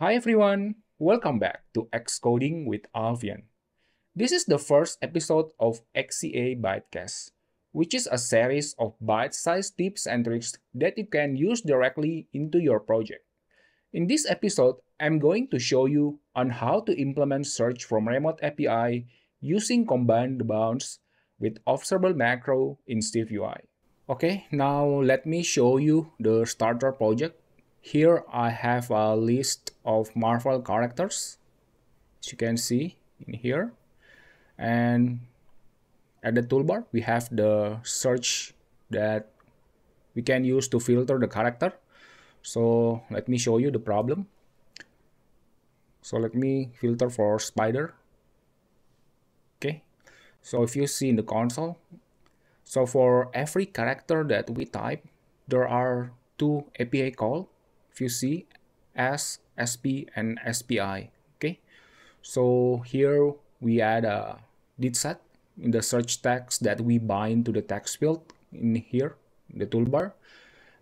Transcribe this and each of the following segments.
Hi everyone, welcome back to Xcoding with Alfian. This is the first episode of XCA Bytecast, which is a series of bite-sized tips and tricks that you can use directly into your project. In this episode, I'm going to show you on how to implement search from remote API using combine debounce with observable macro in SwiftUI. Okay, now let me show you the starter project here I have a list of Marvel characters, as you can see in here. And at the toolbar, we have the search that we can use to filter the character. So let me show you the problem. So let me filter for spider. Okay. So if you see in the console, so for every character that we type, there are two API call you see S, SP, and SPI. Okay, so here we add a did set in the search text that we bind to the text field in here, the toolbar.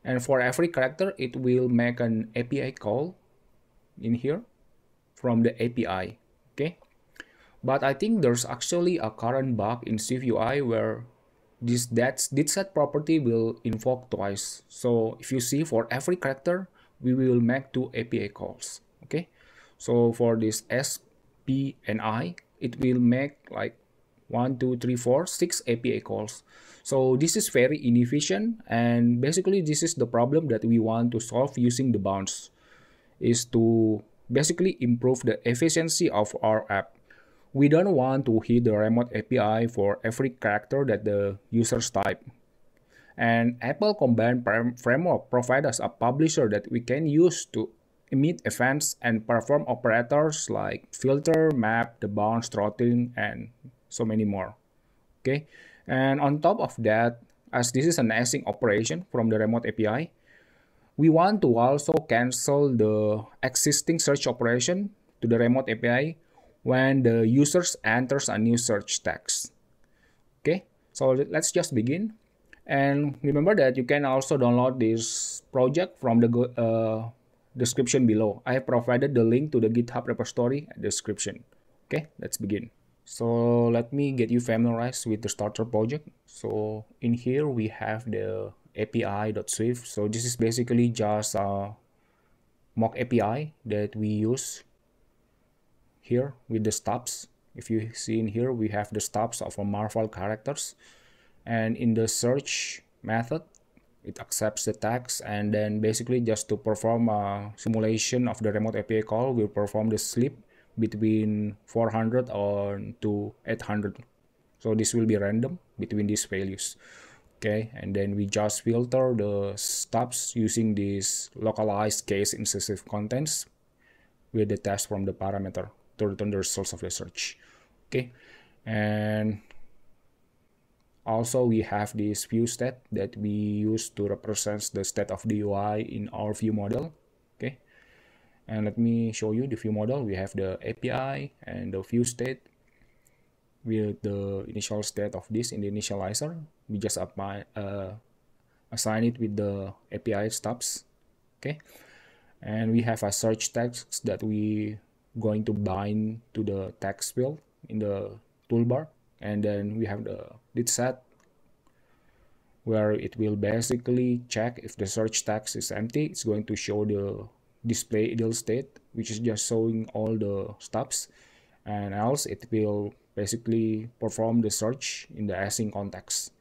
And for every character, it will make an API call in here from the API. Okay, but I think there's actually a current bug in SwiftUI where this that did set property will invoke twice. So if you see for every character, we will make two API calls okay? So for this S P and I it will make like one two three four six API calls. So this is very inefficient and basically this is the problem that we want to solve using debounce is to basically improve the efficiency of our app. We don't want to hit the remote API for every character that the users type and Apple Combine Framework provides us a publisher that we can use to emit events and perform operators like filter, map, debounce, throttling, and so many more. Okay, and on top of that, as this is an async operation from the remote API, we want to also cancel the existing search operation to the remote API when the users enters a new search text. Okay, so let's just begin. And remember that you can also download this project from the uh, description below. I have provided the link to the GitHub repository description. Okay, let's begin. So let me get you familiarized with the starter project. So in here we have the api.swift. So this is basically just a mock API that we use here with the stubs. If you see in here, we have the stubs of a Marvel characters and in the search method it accepts the text and then basically just to perform a simulation of the remote API call we'll perform the sleep between 400 or to 800 so this will be random between these values okay? And then we just filter the stubs using this localized case insensitive contents with the test from the parameter to return the results of the search okay? And also, we have this view state that we use to represent the state of the UI in our view model. Okay, and let me show you the view model. We have the API and the view state with the initial state of this in the initializer. We just apply, uh, assign it with the API stubs. Okay, and we have a search text that we going to bind to the text field in the toolbar and then we have the did set where it will basically check if the search text is empty. It's going to show the display idle state which is just showing all the stubs and else it will basically perform the search in the async context.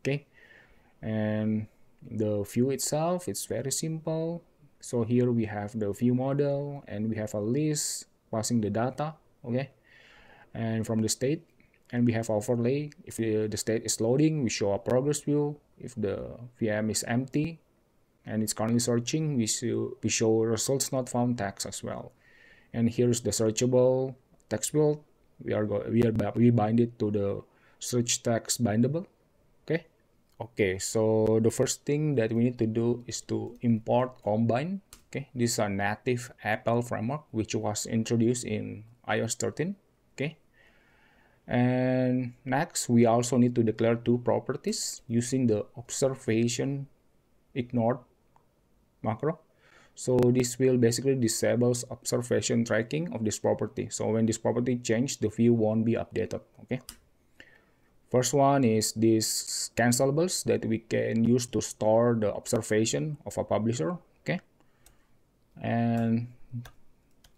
Okay? And the view itself it's very simple. So here we have the view model and we have a list passing the data. Okay? And from the state and we have overlay if the, the state is loading we show a progress view. If the VM is empty and it's currently searching we show, we show results not found text as well. And here's the searchable text field we are go we are we bind it to the search text bindable. Okay? Okay so the first thing that we need to do is to import combine. Okay? This is a native apple framework which was introduced in ios 13 okay and next, we also need to declare two properties using the observation ignored macro. so this will basically disables observation tracking of this property. So when this property change the view won't be updated okay? First one is these cancelables that we can use to store the observation of a publisher okay? And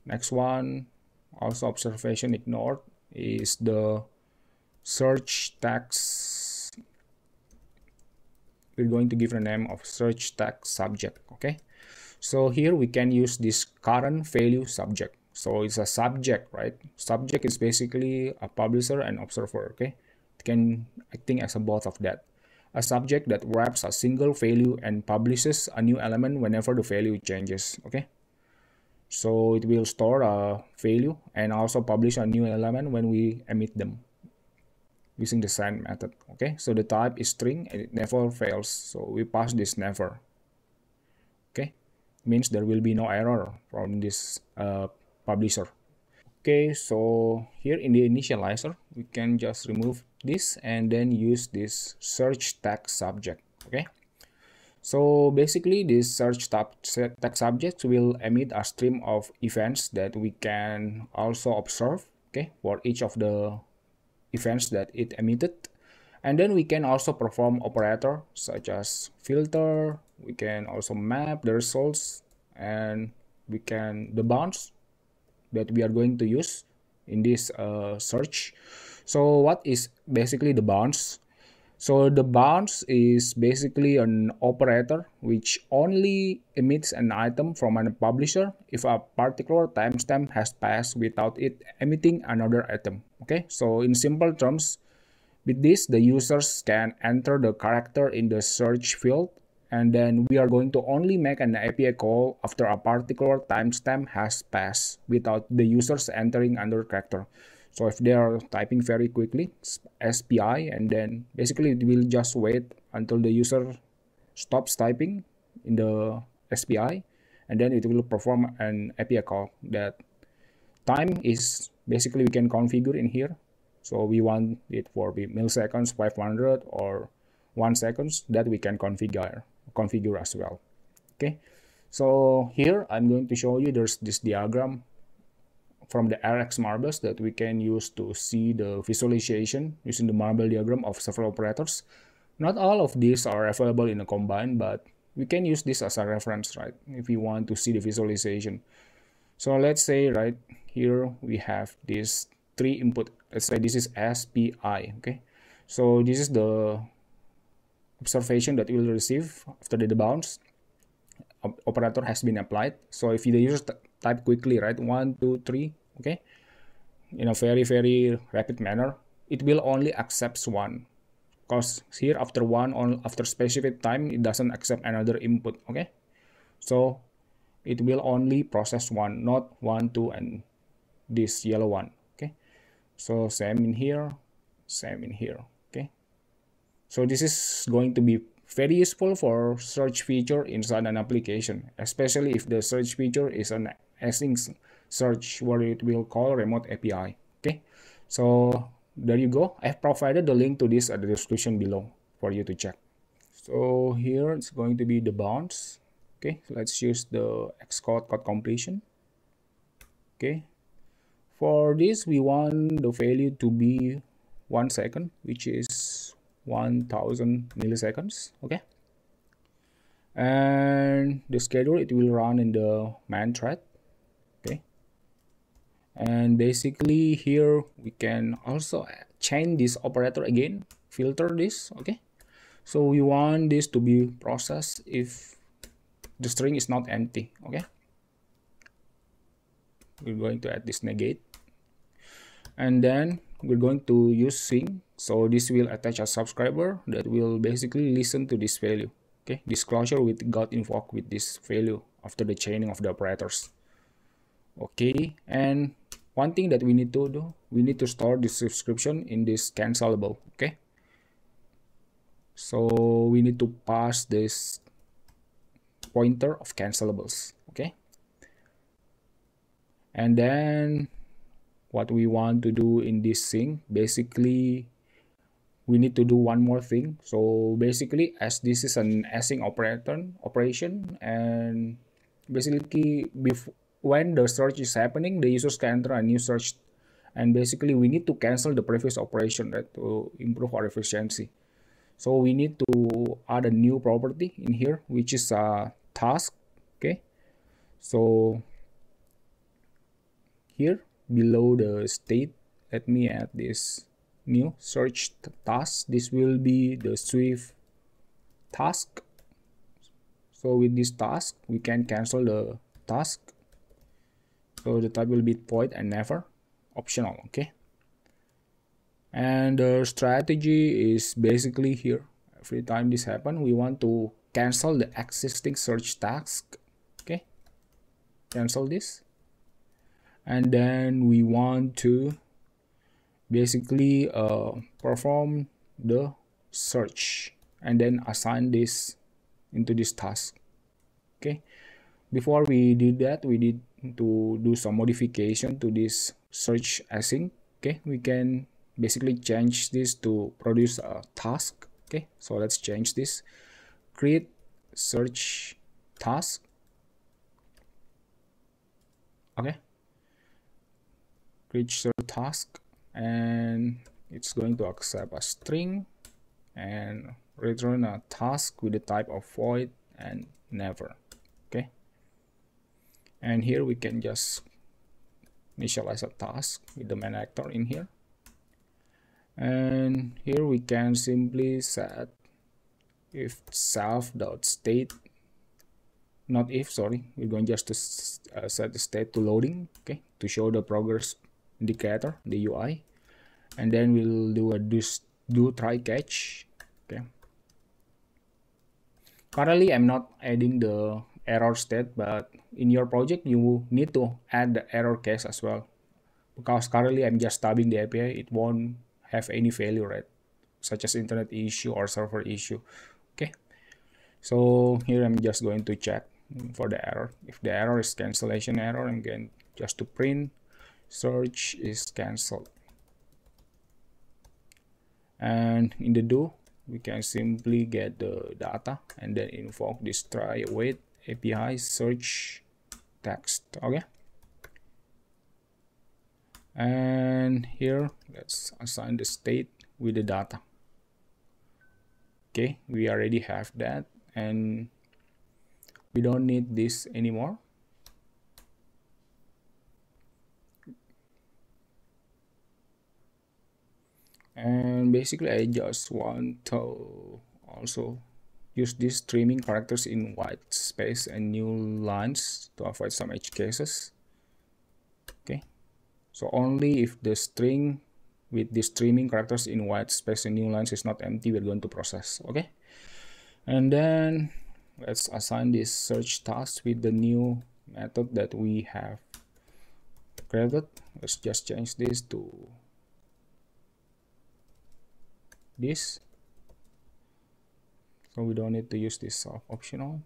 next one also observation ignored is the search tags we're going to give the name of search text subject okay? So here we can use this current value subject. So it's a subject right? Subject is basically a publisher and observer okay? It can acting as a both of that. A subject that wraps a single value and publishes a new element whenever the value changes okay so it will store a value and also publish a new element when we emit them using the send method okay? So the type is string and it never fails. So we pass this never okay? Means there will be no error from this uh, publisher. Okay so here in the initializer we can just remove this and then use this search text subject okay so basically this search tag, tag subject will emit a stream of events that we can also observe okay for each of the events that it emitted. And then we can also perform operator such as filter we can also map the results and we can debounce that we are going to use in this uh, search. So what is basically debounce so debounce is basically an operator which only emits an item from a publisher if a particular timestamp has passed without it emitting another item. Okay, so in simple terms, with this the users can enter the character in the search field and then we are going to only make an API call after a particular timestamp has passed without the users entering another character. So if they are typing very quickly, SPI, and then basically it will just wait until the user stops typing in the SPI, and then it will perform an API call. That time is basically we can configure in here. So we want it for milliseconds, 500 or one seconds that we can configure configure as well. Okay. So here I'm going to show you there's this diagram from the RxMarbles that we can use to see the visualization using the marble diagram of several operators. Not all of these are available in a combine, but we can use this as a reference, right? If we want to see the visualization. So let's say right here we have this three input. Let's say this is SPI, okay? So this is the observation that we will receive after debounce operator has been applied. So if the user type quickly, right, one, two, three, okay, in a very, very rapid manner, it will only accept one. Because here after one or after specific time, it doesn't accept another input, okay? So it will only process one, not one, two, and this yellow one, okay? So same in here, same in here, okay? So this is going to be very useful for search feature inside an application, especially if the search feature is an async search where it will call remote API. Okay, so there you go. I've provided the link to this at the description below for you to check. So here it's going to be debounce. Okay, so let's use the Xcode code completion. Okay, for this we want the value to be one second, which is 1000 milliseconds okay and the schedule it will run in the main thread and basically here we can also change this operator again filter this okay? So we want this to be processed if the string is not empty okay? We're going to add this negate. And then we're going to use sink so this will attach a subscriber that will basically listen to this value okay? Disclosure with got invoked with this value after the chaining of the operators. Okay and one thing that we need to do we need to store this subscription in this cancelable okay? So we need to pass this pointer of cancelables okay? And then what we want to do in this thing basically we need to do one more thing. So basically as this is an async operator operation and basically when the search is happening the users can enter a new search and basically we need to cancel the previous operation right to improve our efficiency. So we need to add a new property in here which is a task okay? So here below the state let me add this new search task. This will be the swift task. So with this task we can cancel the task so the type will be void and never. Optional okay? And the strategy is basically here. Every time this happen we want to cancel the existing search task okay? Cancel this. And then we want to basically uh, perform the search and then assign this into this task okay before we did that we need to do some modification to this search async okay? We can basically change this to produce a task okay? So let's change this. Create search task okay? Create search task and it's going to accept a string and return a task with the type of void and never and here we can just initialize a task with the main actor in here. And here we can simply set if self dot state not if sorry. We're going just to uh, set the state to loading okay to show the progress indicator the ui and then we'll do a do, do try catch okay. Currently i'm not adding the error state but in your project you will need to add the error case as well. Because currently i'm just stubbing the api it won't have any failure rate such as internet issue or server issue. Okay? So here i'm just going to check for the error. If the error is cancellation error i'm going just to print. Search is cancelled. And in the do we can simply get the data and then invoke this try await api search text okay. And here let's assign the state with the data. Okay we already have that and we don't need this anymore. And basically I just want to also use these trimming characters in white space and new lines to avoid some edge cases okay so only if the string with the streaming characters in white space and new lines is not empty, we're going to process, okay? And then let's assign this search task with the new method that we have created. Let's just change this to this. So we don't need to use this optional.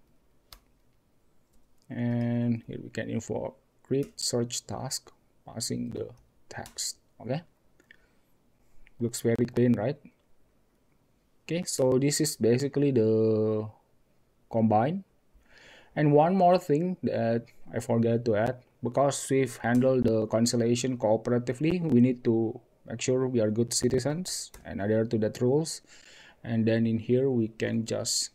And here we can invoke create search task passing the text okay? Looks very clean right? Okay so this is basically the combine. And one more thing that I forgot to add because we've handled the cancellation cooperatively we need to make sure we are good citizens and adhere to that rules and then in here we can just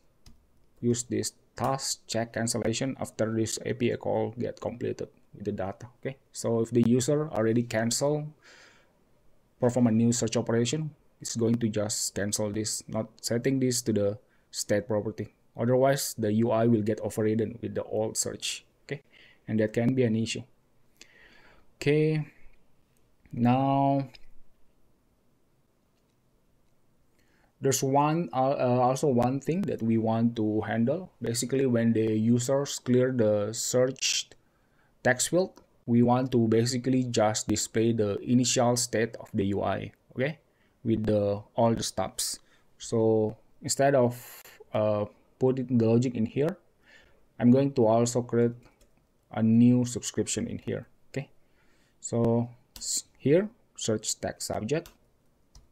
use this task check cancellation after this API call get completed with the data okay? So if the user already cancel perform a new search operation it's going to just cancel this not setting this to the state property. Otherwise the UI will get overridden with the old search okay? And that can be an issue. Okay now there's one uh, uh, also one thing that we want to handle basically when the users clear the search text field, we want to basically just display the initial state of the UI, okay, with the all the steps. So instead of uh, putting the logic in here, I'm going to also create a new subscription in here, okay. So here, search text subject,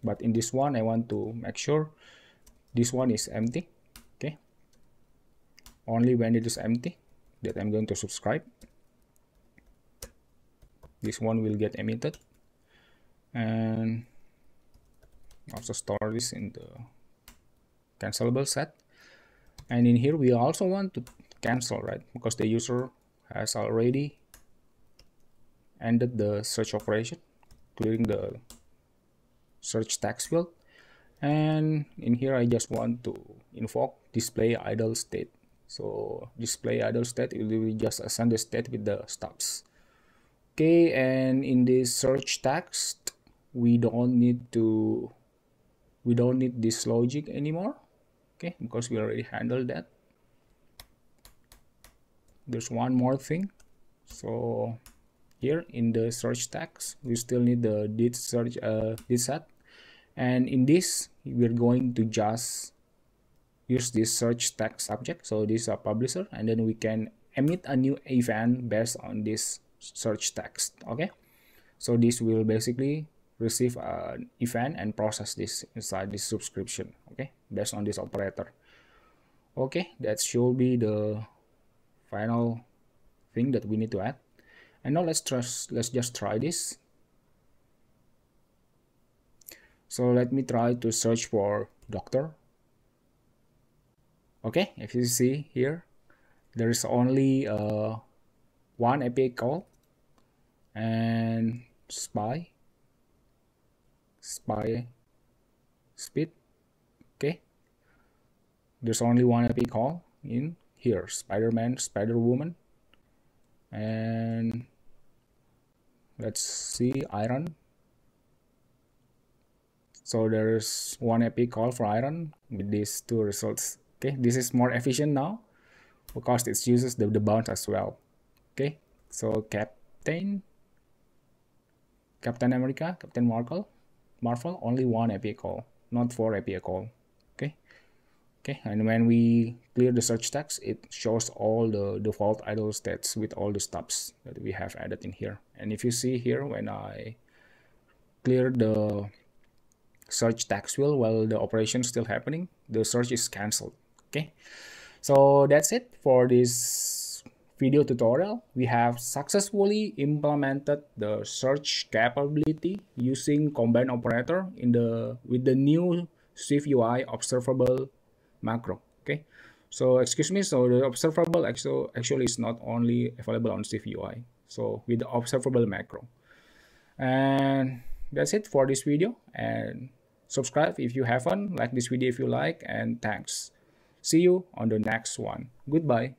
but in this one, I want to make sure this one is empty, okay. Only when it is empty, that I'm going to subscribe. This one will get emitted. And also store this in the cancelable set. And in here we also want to cancel right? Because the user has already ended the search operation clearing the search text field. And in here I just want to invoke display idle state. So display idle state it will just assign the state with the stubs okay and in this search text we don't need to we don't need this logic anymore. Okay because we already handled that. There's one more thing. So here in the search text we still need the did search uh, did set and in this we're going to just use this search text subject. So this is a publisher and then we can emit a new event based on this search text okay? So this will basically receive an event and process this inside this subscription okay? Based on this operator. Okay that should be the final thing that we need to add. And now let's trust let's just try this so let me try to search for doctor. Okay if you see here there is only uh, one API call and spy spy speed. Okay there's only one API call in here Spider-Man Spider-Woman. And let's see iron so there's one API call for iron with these two results okay this is more efficient now because it uses the, debounce as well okay so captain Captain America, Captain Marvel, Marvel, only one API call, not four API call. Okay. Okay, and when we clear the search text, it shows all the default idle states with all the stubs that we have added in here. And if you see here, when I clear the search text field while the operation is still happening, the search is cancelled. Okay, so that's it for this video tutorial, we have successfully implemented the search capability using combine operator in the with the new Swift UI observable macro. Okay, so excuse me, so the observable actually actually is not only available on Swift UI. So with the observable macro, and that's it for this video. And subscribe if you haven't, like this video if you like, and thanks. See you on the next one. Goodbye.